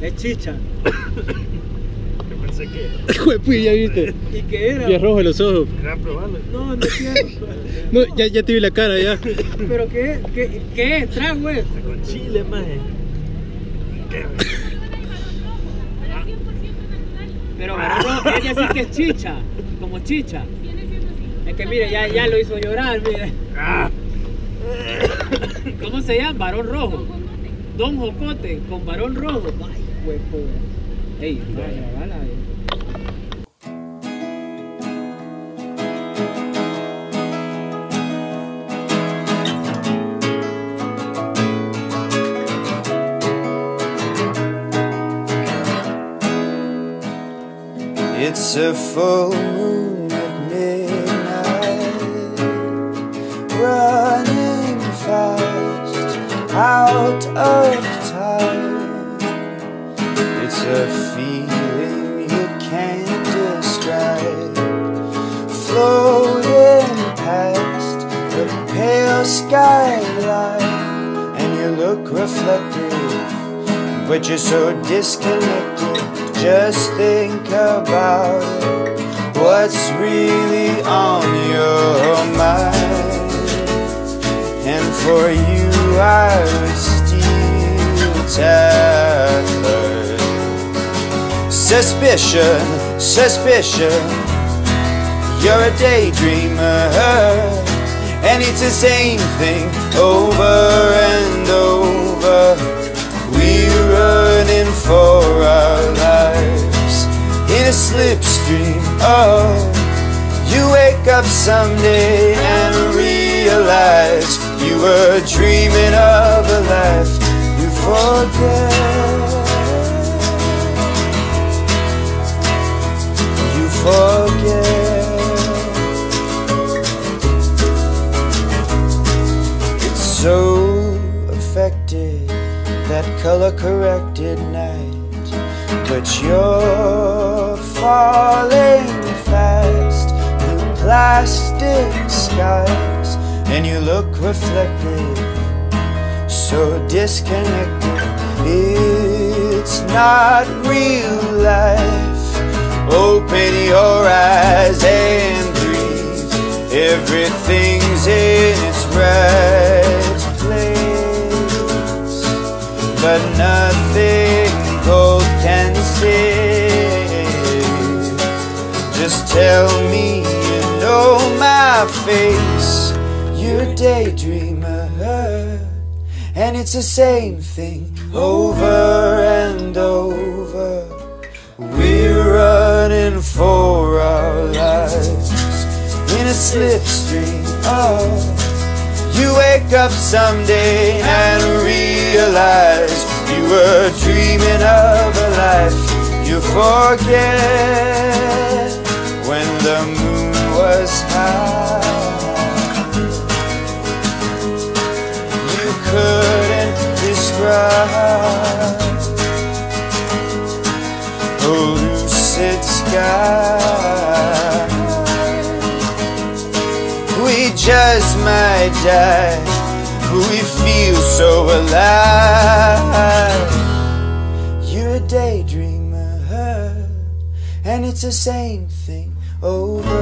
Es chicha. Yo pensé que Pues ya viste. ¿Y qué era? Ya rojo los ojos. era probarlo. No, no es cierto. No, ya, ya te vi la cara ya. ¿Pero qué, qué, qué es? Trago es. Con chile, maje. ¿Qué? Pero no, es decir que es chicha. Como chicha. Es que mire, ya, ya lo hizo llorar, mire. Ah, ¿Cómo se llama? Varón rojo. Don Jocote con varón rojo. Ay, huevo. Ey, bala, eh. It's a full moon at midnight, running fast out of a feeling you can't describe, floating past the pale skyline, and you look reflective, but you're so disconnected. Just think about. What's really on your mind? And for you, I would steal tether. Suspicion, suspicion. You're a daydreamer, and it's the same thing over and over. We're running for our lives in a slipstream. Oh, you wake up someday and realize you were dreaming of so affected that color corrected night. But you're falling fast through plastic skies, and you look reflected, so disconnected. It's not real life. Open your eyes and breathe. Everything's in its right but nothing gold can save. Just tell me you know my face. You're a daydreamer, and it's the same thing over and over. We're running for our lives in a slipstream. Oh. You wake up someday and realize were dreaming of a life you forget when the moon was high. You couldn't describe a lucid sky. We just might die, but we feel so alive. It's the same thing over